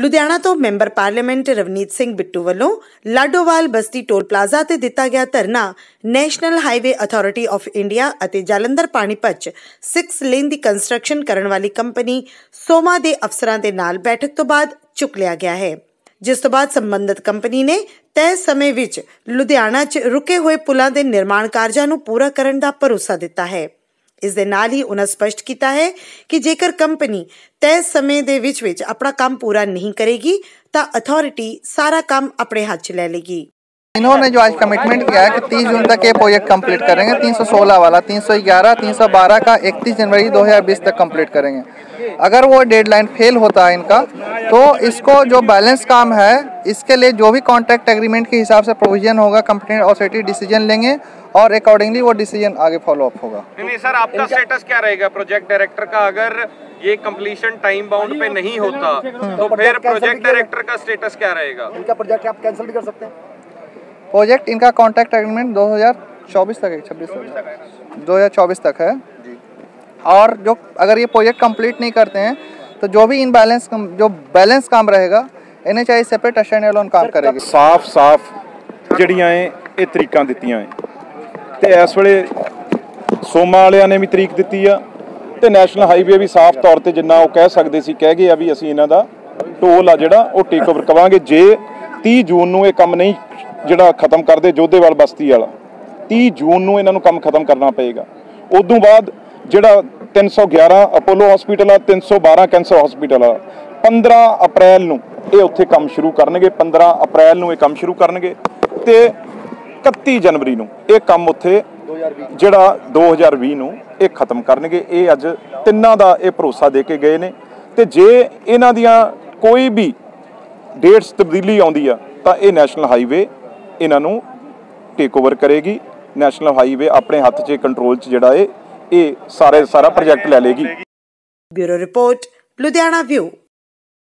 ਲੁਧਿਆਣਾ ਤੋਂ member parliament Ravneet Singh Bittu ਵੱਲੋਂ ਲਾਡੋਵਾਲ ਬਸਤੀ ਟੋਲ ਪਲਾਜ਼ਾ ਤੇ ਦਿੱਤਾ ਗਿਆ ਧਰਨਾ national highway authority of India ਅਤੇ ਜਲੰਧਰ ਪਾਣੀਪਤ 'ਚ 6 ਲੇਨ ਦੀ ਕੰਸਟਰਕਸ਼ਨ ਕਰਨ ਵਾਲੀ ਕੰਪਨੀ ਸੋਮਾ ਦੇ ਅਫਸਰਾਂ ਦੇ ਨਾਲ ਬੈਠਕ ਤੋਂ ਬਾਅਦ ਚੁੱਕ ਲਿਆ ਗਿਆ ਹੈ। ਜਿਸ ਤੋਂ ਬਾਅਦ ਸੰਬੰਧਿਤ ਕੰਪਨੀ ਨੇ ਤੈਅ ਸਮੇਂ ਵਿੱਚ ਲੁਧਿਆਣਾ 'ਚ ਰੁਕੇ ਹੋਏ ਪੁਲਾਂ ਦੇ ਨਿਰਮਾਣ ਕਾਰਜਾਂ ਨੂੰ ਪੂਰਾ ਕਰਨ ਦਾ ਭਰੋਸਾ ਦਿੱਤਾ ਹੈ। ਇਸ ਦੇ ਨਾਲ ਹੀ ਉਹਨਾਂ ਸਪਸ਼ਟ ਕੀਤਾ ਹੈ ਕਿ ਜੇਕਰ ਕੰਪਨੀ ਤੈਅ ਸਮੇਂ ਦੇ ਵਿੱਚ ਵਿੱਚ ਆਪਣਾ ਕੰਮ ਪੂਰਾ ਨਹੀਂ ਕਰੇਗੀ, ਤਾਂ ਅਥਾਰਟੀ ਸਾਰਾ ਕੰਮ ਆਪਣੇ ਹੱਥ 'ਚ ਲੈ ਲੇਗੀ इन्होंने जो आज कमिटमेंट किया है कि 30 जून तक ये प्रोजेक्ट कंप्लीट करेंगे। 316 वाला 311 312 का 31 जनवरी 2020 तक कंप्लीट करेंगे। अगर वो डेडलाइन फेल होता है इनका तो इसको जो बैलेंस काम है इसके लिए जो भी कॉन्ट्रैक्ट एग्रीमेंट के हिसाब से प्रोविज़न होगा कंपनी ऑथोरिटी डिसीज़न लेंगे और अकॉर्डिंगली वो डिसीज़न आगे फॉलो अप होगा। नहीं सर आपका स्टेटस क्या रहेगा? प्रोजेक्ट डायरेक्टर का अगर ये कंप्लीशन टाइम बाउंड पे नहीं होता तो फिर प्रोजेक्ट डायरेक्टर का स्टेटस क्या रहेगा? इनका प्रोजेक्ट आप कैंसिल भी कर सकते हैं। प्रोजेक्ट इनका कॉन्ट्रैक्ट एग्रीमेंट 2024 तक है 26 तक 2024 तक है और जो अगर ये प्रोजेक्ट कंप्लीट नहीं करते हैं तो जो भी इन बैलेंस जो बैलेंस काम रहेगा N H I separate stand काम करेगी ਸਾਫ਼-ਸਾਫ਼ ਜਿਹੜੀਆਂ ਇਹ ਇਹ ਤਰੀਕਾਂ ਦਿੱਤੀਆਂ ਏ ਤੇ ਇਸ ਵੇਲੇ ਸੋਮਾ ਵਾਲਿਆਂ ਨੇ ਵੀ ਤਰੀਕ ਦਿੱਤੀ ਆ ਤੇ ਨੈਸ਼ਨਲ ਹਾਈਵੇ ਵੀ ਸਾਫ਼ ਤੌਰ ਤੇ ਜਿੰਨਾ ਉਹ ਕਹਿ ਸਕਦੇ ਸੀ ਕਹਿ ਗਏ ਆ ਵੀ ਅਸੀਂ ਇਹਨਾਂ ਦਾ ਟੋਲ ਆ ਜਿਹੜਾ ਉਹ ਟੇਕ ਓਵਰ ਕਵਾਂਗੇ ਜੇ 30 ਜੂਨ ਨੂੰ ਇਹ ਕੰਮ ਨਹੀਂ ਜਿਹੜਾ ਖਤਮ ਕਰਦੇ ਜੋਧੇਵਾਲ ਬਸਤੀ ਵਾਲਾ 30 ਜੂਨ ਨੂੰ ਇਹਨਾਂ ਨੂੰ ਕੰਮ ਖਤਮ ਕਰਨਾ ਪਏਗਾ। ਉਦੋਂ ਬਾਅਦ ਜਿਹੜਾ 311 ਅਪੋਲੋ ਹਸਪੀਟਲ ਆ 312 ਕੈਂਸਰ ਹਸਪੀਟਲ ਆ 15 ਅਪ੍ਰੈਲ ਨੂੰ ਇਹ ਉੱਥੇ ਕੰਮ ਸ਼ੁਰੂ ਕਰਨਗੇ 15 ਅਪ੍ਰੈਲ ਨੂੰ ਇਹ ਕੰਮ ਸ਼ੁਰੂ ਕਰਨਗੇ ਤੇ 31 ਜਨਵਰੀ ਨੂੰ ਇਹ ਕੰਮ ਉੱਥੇ ਜਿਹੜਾ 2020 ਨੂੰ ਇਹ ਖਤਮ ਕਰਨਗੇ। ਇਹ ਅੱਜ ਤਿੰਨਾਂ ਦਾ ਇਹ ਭਰੋਸਾ ਦੇ ਕੇ ਗਏ ਨੇ ਤੇ ਜੇ ਇਹਨਾਂ ਦੀਆਂ ਕੋਈ ਵੀ ਡੇਟਸ ਤਬਦੀਲੀ ਆਉਂਦੀ ਆ, ਤਾਂ ਇਹ ਨੈਸ਼ਨਲ ਹਾਈਵੇ ਇਹਨਾਂ ਨੂੰ ਟੇਕ ਓਵਰ ਕਰੇਗੀ। ਨੈਸ਼ਨਲ ਹਾਈਵੇ ਆਪਣੇ ਹੱਥ 'ਚ ਕੰਟਰੋਲ 'ਚ ਜਿਹੜਾ ਇਹ ਇਹ ਸਾਰੇ ਸਾਰਾ ਪ੍ਰੋਜੈਕਟ ਲੈ ਲੇਗੀ ਬਿਊਰੋ ਰਿਪੋਰਟ, ਲੁਧਿਆਣਾ ਵਿਊ